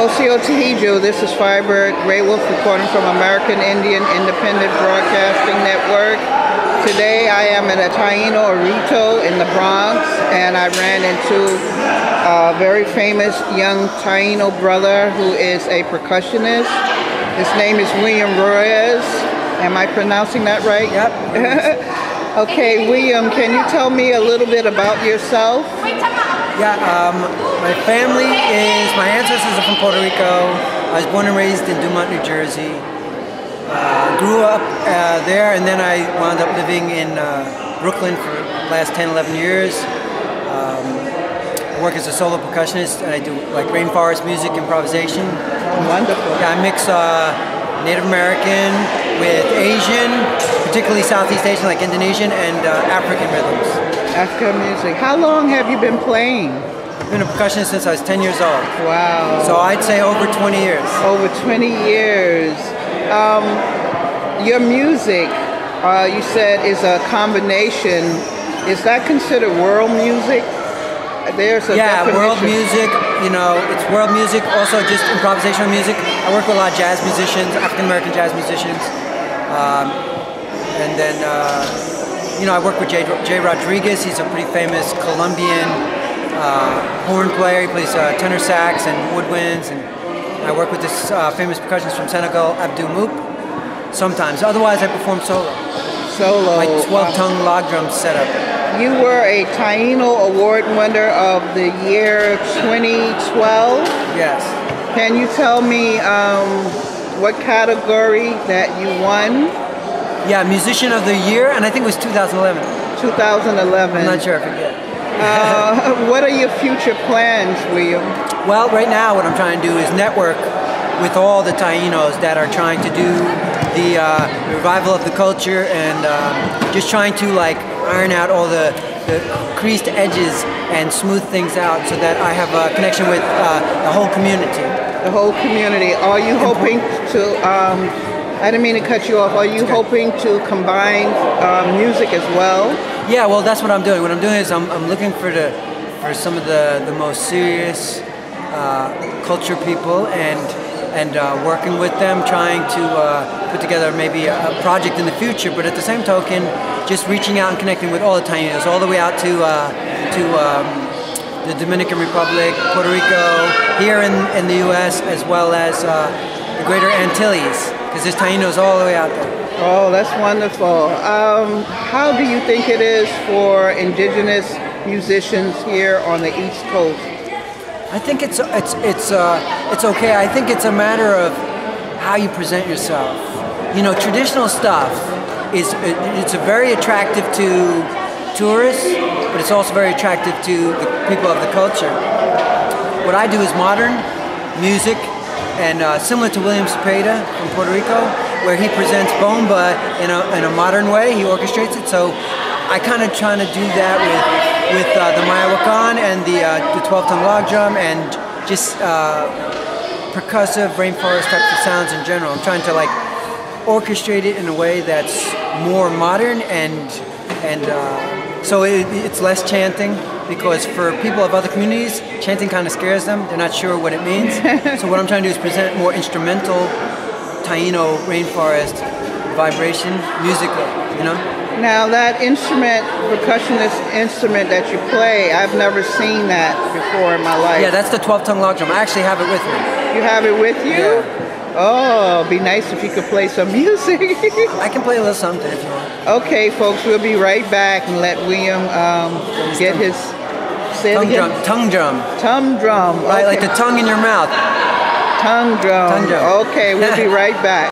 Osio Tehijo, this is Firebird Grey Wolf reporting from American Indian Independent Broadcasting Network. Today I am at a Taino Arito in the Bronx and I ran into a very famous young Taino brother who is a percussionist. His name is William Ruiz. Am I pronouncing that right? Yep. okay, William, can you tell me a little bit about yourself? Yeah, um, my family is, my ancestors are from Puerto Rico. I was born and raised in Dumont, New Jersey. Uh, grew up uh, there and then I wound up living in uh, Brooklyn for the last 10, 11 years. Um, I work as a solo percussionist and I do like rainforest music improvisation. Wonderful. Yeah, I mix uh, Native American with Asian, particularly Southeast Asian like Indonesian and uh, African rhythms. African music. How long have you been playing? Been a percussionist since I was 10 years old. Wow. So I'd say over 20 years. Over 20 years. Um, your music, uh, you said, is a combination. Is that considered world music? There's a yeah, definition. world music. You know, it's world music. Also, just improvisational music. I work with a lot of jazz musicians, African American jazz musicians, um, and then. Uh, you know, I work with Jay, Jay Rodriguez. He's a pretty famous Colombian uh, horn player. He plays uh, tenor sax and woodwinds. And I work with this uh, famous percussionist from Senegal, Abdou Mouk, sometimes. Otherwise, I perform solo. Solo. My 12-tongue log drum setup. You were a Taino Award winner of the year 2012. Yes. Can you tell me um, what category that you won? Yeah, Musician of the Year, and I think it was 2011. 2011. I'm not sure, I forget. Uh, what are your future plans, William? Well, right now what I'm trying to do is network with all the Tainos that are trying to do the uh, revival of the culture and uh, just trying to like iron out all the, the, creased edges and smooth things out so that I have a connection with uh, the whole community. The whole community. Are you hoping to um, I didn't mean to cut you off. Are you hoping to combine um, music as well? Yeah, well, that's what I'm doing. What I'm doing is I'm, I'm looking for the for some of the the most serious uh, culture people and and uh, working with them, trying to uh, put together maybe a, a, project in the future. But at the same token, just reaching out and connecting with all the tiny Tainos, all the way out to uh, to. Um, the Dominican Republic, Puerto Rico, here in, in the U.S., as well as uh, the Greater Antilles because there's Tainos all the way out there. Oh, that's wonderful. Um, how do you think it is for indigenous musicians here on the East Coast? I think it's it's it's uh, it's okay. I think it's a matter of how you present yourself. You know, traditional stuff is it's very attractive to tourists, but it's also very attractive to the people of the culture. What I do is modern music and uh, similar to William Cepeda from Puerto Rico, where he presents bomba in a, in a modern way, he orchestrates it. So I kind of trying to do that with with uh, the Mayahuacan and the uh, the 12-tongue log drum and just uh, percussive rainforest types of sounds in general. I'm trying to like orchestrate it in a way that's more modern and and uh, so it, it's less chanting because for people of other communities, chanting kind of scares them. They're not sure what it means. so what I'm trying to do is present more instrumental Taino rainforest vibration musically, you know? Now that instrument, percussionist instrument that you play, I've never seen that before in my life. Yeah, that's the 12-tongue log drum. I actually have it with me. You have it with you? Yeah. Oh, be nice if you could play some music. I can play a little something if you want. Okay, folks, we'll be right back and let William um, get his Say tongue drum. Tongue drum. Tongue drum. Right, okay. like the tongue in your mouth. Tongue drum. Tongue drum. Okay, we'll be right back.